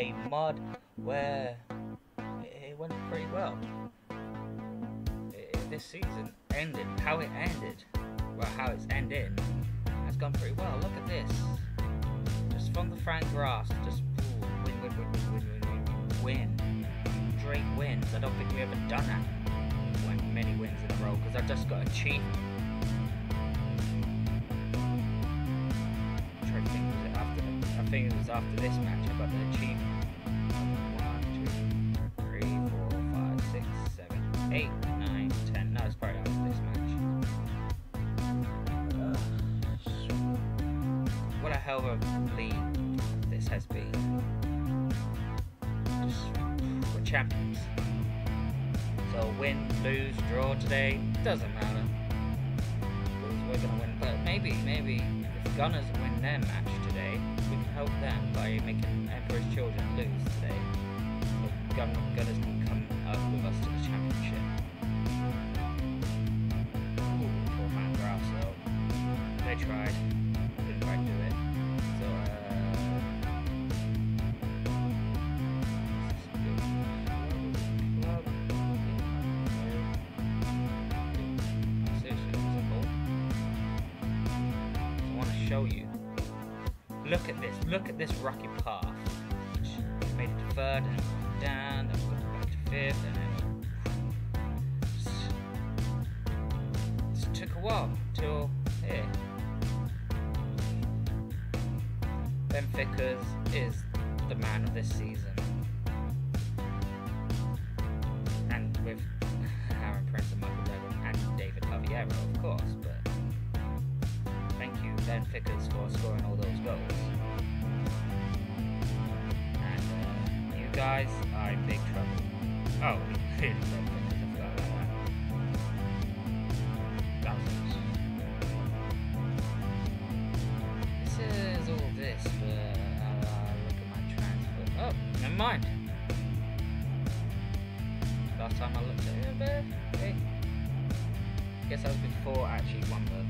40k mod where it went pretty well. This season ended, how it ended, well, how it's ended, has gone pretty well. Look at this. Just from the frank grass, just win, win, win, win, win, win, win, win. Wins. I don't think we ever done that. Many wins in a row because I just got it after I think it was after this match I got the achievement. League this has been. Just, we're champions. So win, lose, draw today, doesn't matter. Because we're gonna win. But maybe, maybe if Gunners win their match today, we can help them by making Emperor's Children lose today. So Gun Gunners can come up with us to the championship. Ooh, poor man Grasso. They tried. Look at this. Look at this rocky path. Which made it to third and then went down, then got back to fifth, and then just, took a while till here. Ben Vickers is the man of this season. And with Aaron Prince and Michael Dragon and David Javiero, of course, Vickers, for scoring all those goals. And uh, you guys are in big trouble. Oh, Vickers, I forgot about that. This is all this, but uh, look at my transfer. Oh, never mind. Last time I looked at it, but hey. Guess that was before I actually won the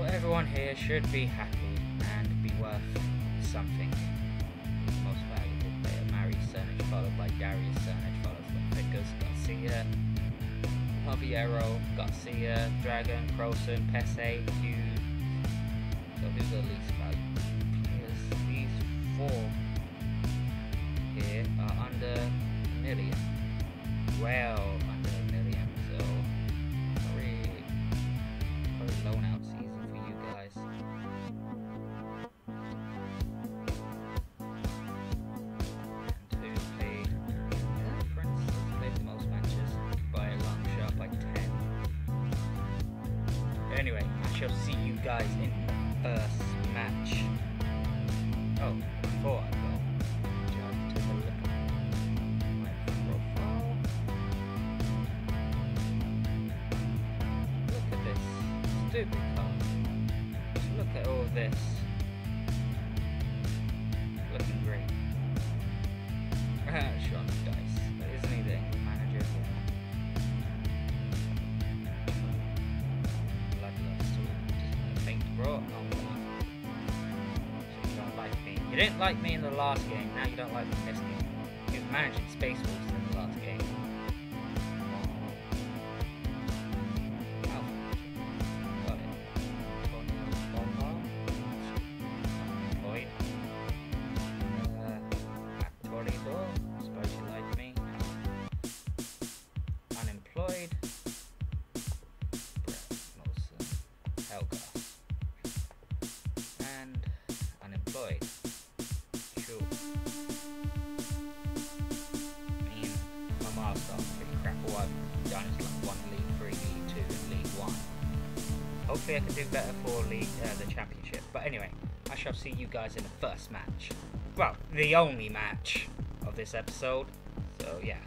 So everyone here should be happy and be worth something. Most valuable player, Mari Cernich, followed by Darius Cernich, followed by Vickers, Garcia, Javiero, Garcia, Dragon, Croson, Pese, Hughes. Anyway, I shall see you guys in first match. Oh, before I go, just take a look at my profile. Look at this stupid car. Look at all this. Looking great. Sean You didn't like me in the last game, now you don't like me in this game. You was managing Space Wolves in the last game. Oh. It. Hopefully I can do better for league, uh, the championship. But anyway, I shall see you guys in the first match. Well, the only match of this episode. So yeah.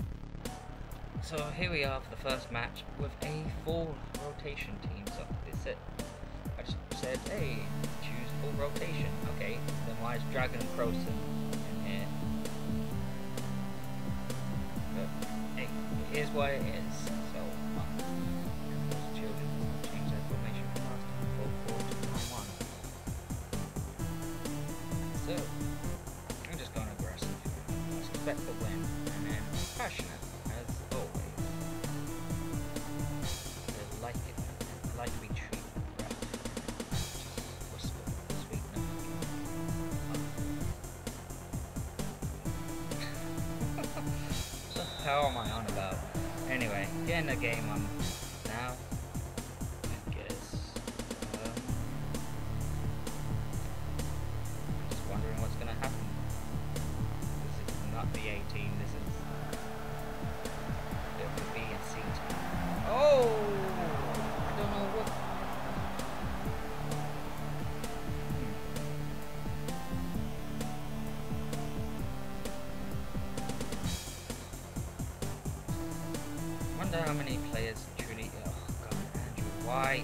So here we are for the first match with a full rotation team. So that's it. I just said, hey, choose full rotation. Okay, then why is Dragon and Croson in here? But hey, is what it is. How am I on about? Anyway, get in the game, I'm How many players truly. Oh god, Andrew, why?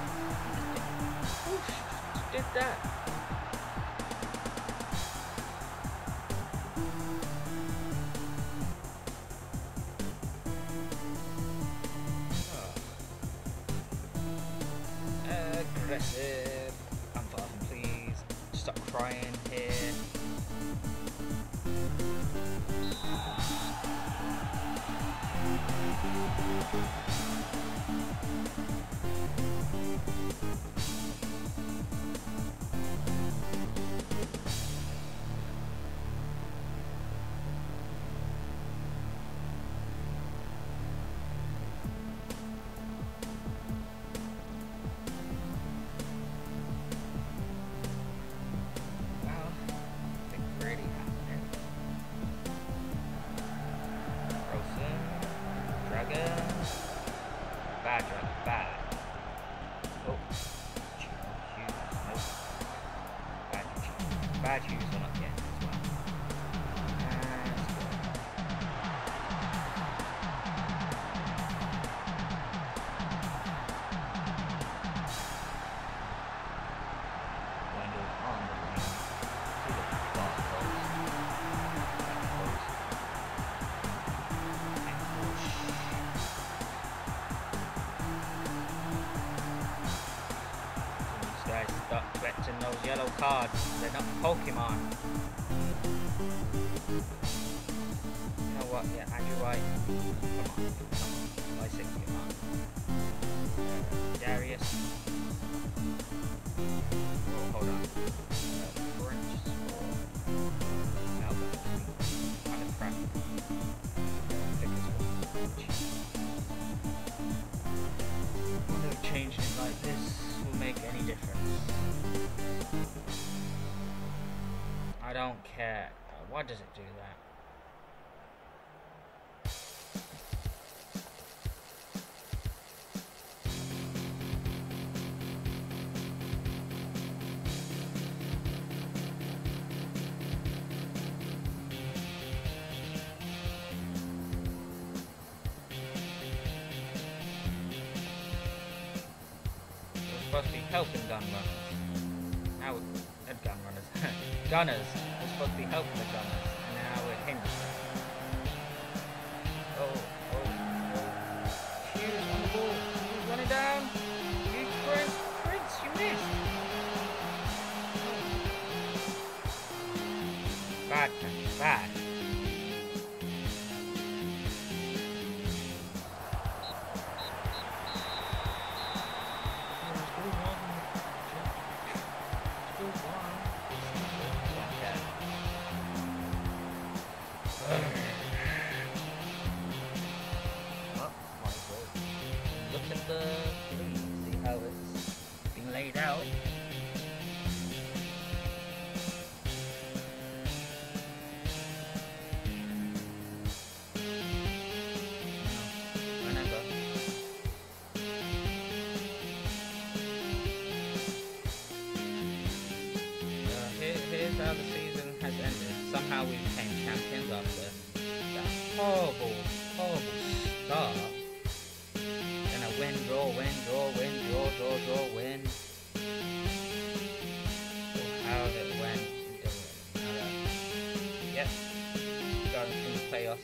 that. badger, bad. yellow cards. They're not Pokemon. You know what? Yeah, Andrew White. Come on. Come on. Bicycle, come on. Uh, Darius. supposed to be helping Gunrun. Now, not Gunrunners. gunners. We're supposed to be helping the Gunners.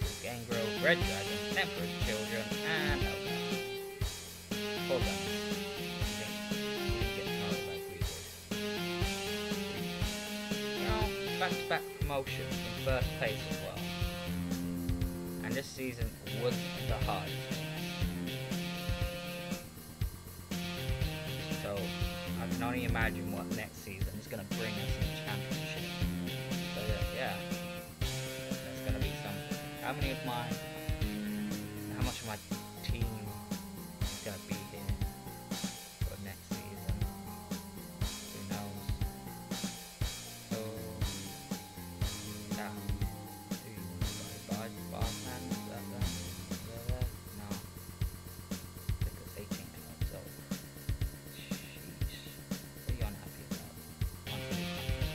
Is Gangrel, Red Dragon, Emperor's Children, and did. You know, back-to-back promotions in first place as well. And this season was the hardest. So I can only imagine what next season is going to bring us in the championship. Many of my, how much of my team is to be here for next season? Who knows? So yeah, two, bye, bye, bye, man, that, that, that, that, no, 18 clubs, so. Sheesh. What are you unhappy about?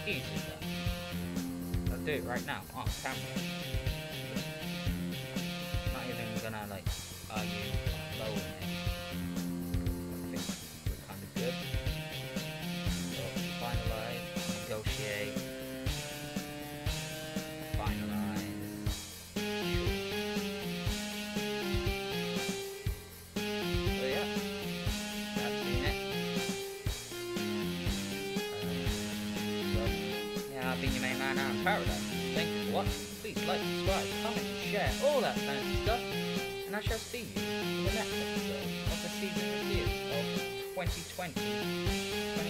Easy though. I'll do it right now on camera. On it. I think we're kind of good. So finalize, negotiate, finalize. So yeah, that's been it. Um, so, yeah, I've been your main man, Aaron Paradise. Thank you for watching. Please like, subscribe, comment, share, all that fancy stuff. Shall see you in the next episode of the season review of 2020 20